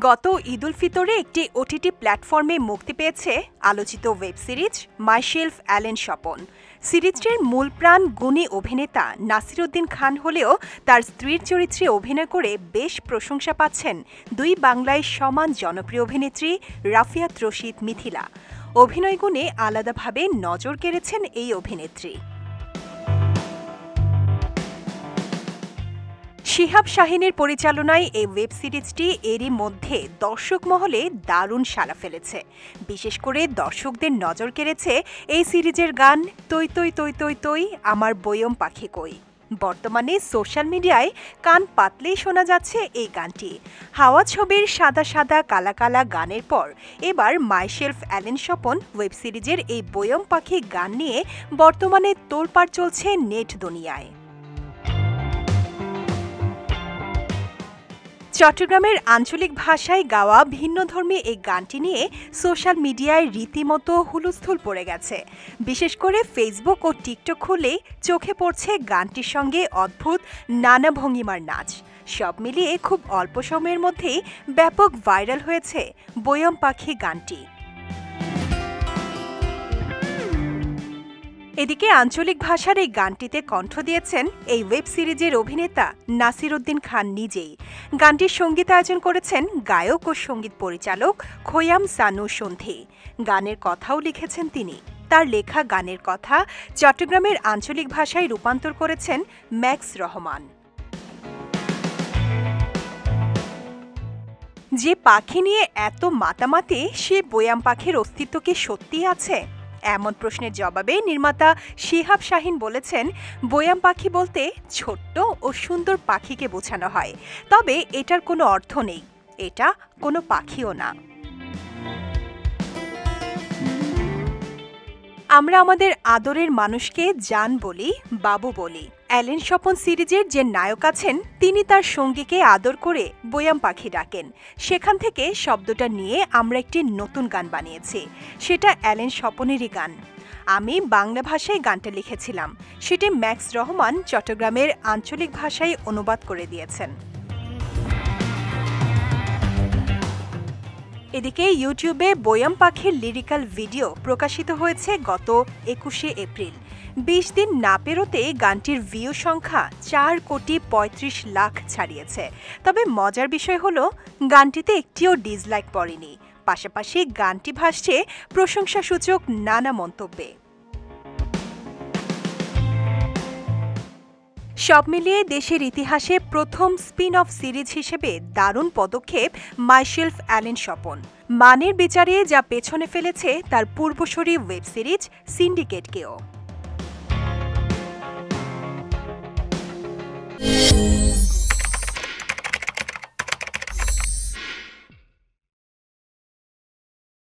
গত ঈদুল ফিতরে একটি ওটিটি প্ল্যাটফর্মে মুক্তি পেয়েছে আলোচিত web series myself Allen Swapan. সিরিজটির মূল প্রাণ গুণী অভিনেতা নাসিরুদ্দিন খান হলেও তার স্ত্রীর চরিত্রে অভিনয় করে বেশ প্রশংসা পাচ্ছেন দুই বাংলায় সমান জনপ্রিয় অভিনেত্রী রাফিয়াত রশিদ মিথিলা। অভিনয় গুণে আলাদাভাবে নজর কেড়েছেন এই অভিনেত্রী। শিহাব শাহিনের পরিচালনায় এই ওয়েব সিরিজটি এরই মধ্যে দর্শক মহলে দারুণ সাড়া ফেলেছে। বিশেষ করে দর্শকদের নজর কেড়েছে এই সিরিজের গান, তৈ তৈ তৈ তৈ তৈ, আমার বয়ম পাখি কই। বর্তমানে সোশ্যাল মিডিয়ায় কান পাতলেই শোনা যাচ্ছে এই গানটি। হাওয়া ছবির সাদা সাদা কালা কালা গানের পর এবার মাইশেলফ অ্যালেন স্বপন ওয়েব সিরিজের এই বয়ম পাখি গান নিয়ে বর্তমানে তোলপাড় চলছে নেট দুনিয়ায়। চট্টগ্রামের আঞ্চলিক ভাষায় গাওয়া ভিন্নধর্মী এই গানটি নিয়ে সোশ্যাল মিডিয়ায় রীতিমতো হুলস্থুল পড়ে গেছে। বিশেষ করে ফেসবুক ও টিকটক খুলে চোখে পড়ছে গানটির সঙ্গে অদ্ভুত, নানা ভঙ্গিমার নাচ। সব মিলিয়ে খুব অল্প সময়ের মধ্যেই ব্যাপক ভাইরাল হয়েছে বয়ম পাখি গানটি। এদিকে আঞ্চলিক ভাষার এই গানটিতে কণ্ঠ দিয়েছেন এই ওয়েব সিরিজের অভিনেতা নাসির উদ্দিন খান নিজেই। গানটির সঙ্গীতায়োজন করেছেন গায়ক ও সংগীত পরিচালক খোয়াম সানু সন্ধি। গানের কথাও লিখেছেন তিনি। তার লেখা গানের কথা চট্টগ্রামের আঞ্চলিক ভাষায় রূপান্তর করেছেন ম্যাক্স রহমান। যে পাখি নিয়ে এত মাতামাতি, সে বয়াম পাখির অস্তিত্ব কি সত্যি আছে? এমন প্রশ্নের জবাবে নির্মাতা শিহাব শাহিন বলেছেন, বয়াম পাখি বলতে ছোট্ট ও সুন্দর পাখিকে বোঝানো হয়। তবে এটার কোনো অর্থ নেই। এটা কোনো পাখিও না। আমরা আমাদের আদরের মানুষকে জান বলি, বাবু বলি। অ্যালেন স্বপন সিরিজের যে নায়ক আছেন, তিনি তার সঙ্গীকে আদর করে বয়াম পাখি ডাকেন। সেখান থেকে শব্দটা নিয়ে আমরা একটি নতুন গান বানিয়েছি। সেটা অ্যালেন স্বপনেরই গান। আমি বাংলা ভাষায় গানটা লিখেছিলাম। সেটি ম্যাক্স রহমান চট্টগ্রামের আঞ্চলিক ভাষায় অনুবাদ করে দিয়েছেন। এদিকে ইউটিউবে বয়াম পাখির লিরিক্যাল ভিডিও প্রকাশিত হয়েছে গত একুশে এপ্রিল। বিশ দিন না পেরোতে গানটির ভিউ সংখ্যা চার কোটি পঁয়ত্রিশ লাখ ছাড়িয়েছে। তবে মজার বিষয় হলো, গানটিতে একটিও ডিসলাইক পড়েনি। পাশাপাশি গানটি ভাসছে প্রশংসাসূচক নানা মন্তব্যে। সব মিলিয়ে দেশের ইতিহাসে প্রথম স্পিন অফ সিরিজ হিসেবে দারুণ পদক্ষেপ মাইশেলফ অ্যালেন স্বপন। মানের বিচারে যা পেছনে ফেলেছে তার পূর্বসরী ওয়েব সিরিজ সিন্ডিকেটকেও।